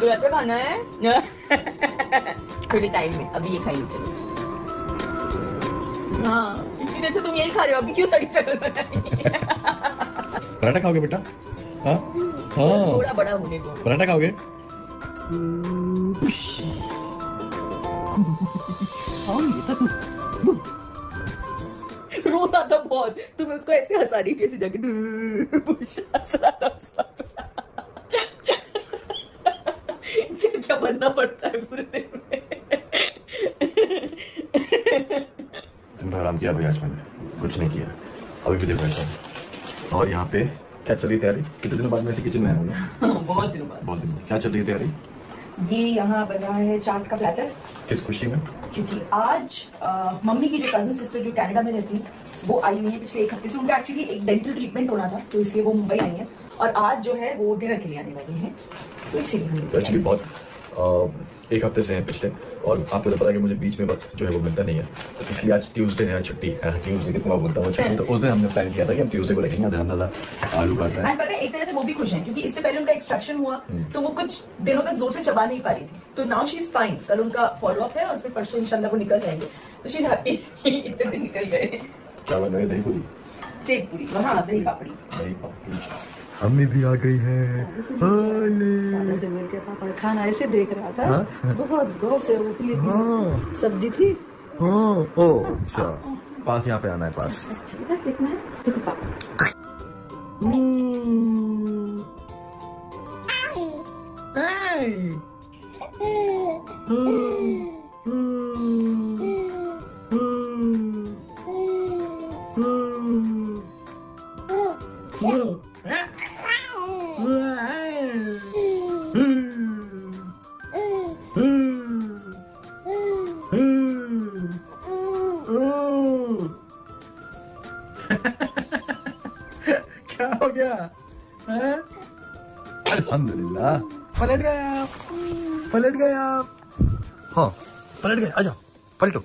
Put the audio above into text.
गोलगप्पे खाना है थोड़ी टाइम में अभी ये खाइए चलो हाँ इतनी देर से तुम यही खा रहे हो अभी क्यों सड़ी शक्ल पराठा खाओगे बेटा हाँ हाँ थोड़ा बड़ा होने दो पराठा खाओगे रो रहा था बहुत तुम्हें उसको ऐसे हंसा रही थी ऐसे जाके हंस रहा था उस वक्त। क्या क्या बनना पड़ता है पूरे दिन में। दिन भर आराम किया भाई आज मैंने। कुछ नहीं किया। अभी भी देखो ऐसा। और यहाँ पे क्या चल रही तैयारी? कितने दिनों बाद मैं ऐसे किचन में आया हूँ बहुत दिनों बाद। बहुत दिन बाद। क्या चल रही तैयारी? ये यहाँ बन है चाट का प्लेटर किस खुशी में? क्योंकि आज अ, मम्मी की जो कज़न सिस्टर जो कनाडा में रहती है वो आई हुई है पिछले एक हफ़्ते से। उनका एक्चुअली एक डेंटल ट्रीटमेंट होना था तो इसलिए वो मुंबई आई है। और आज जो है वो डिनर के लिए आने वाली है। तो इसीलिए। तो एक्चुअली बहुत एक हफ़्ते से हैं पिछले और आपको तो पता है कि मुझे बीच में वक्त जो है वो मिलता नहीं है। तो इसलिए आज ट्यूसडे है छुट्टी। है ट्यूसडे कितना बोलता हूँ छुट्टी तो उस दिन हमने प्लान किया था कि हम ट्यूसडे को रखेंगे ध्यान दादा आलू काट रहे हैं। पता है एक तरह से वो भी खुश हैं क्योंकि इससे पहले उनका एक्सट्रैक्शन हुआ तो वो कुछ दिनों तक ज़ोर से चबा नहीं पा रही थी। तो नाउ शी इज़ फाइन कल उनका फॉलो अप है और फिर परसों इंशाल्लाह वो निकल जाएँगे। तो शी इज़ हैप्पी इतने दिन निकल गए। क्या बन रहा है दही पूरी। सेब पूरी। वहाँ दही पापड़ी। दही पापड़ी। अम्मी भी आ गई है। पापा खाना ऐसे देख रहा था। बहुत गौर से उतली हाँ। सब्ज़ी थी। हाँ। ओ अच्छा। पास यहाँ पे आना है पास। अच्छा है। देखो पापा। हो गया। हैं? अल्हम्दुलिल्लाह। पलट गए आप। पलट गए आप। हाँ। पलट गए आजा पलटो।